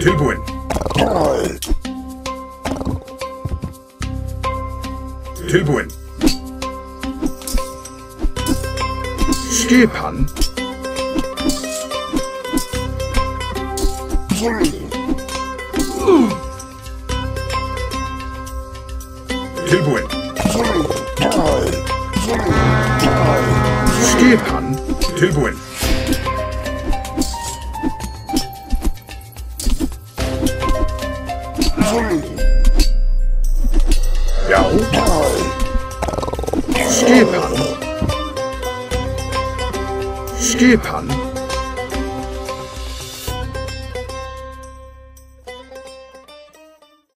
tilbuen. Tilbuen. Stepan. Tilbuen. Stepan. Tilbuen. Ja. Stepan. Stepan.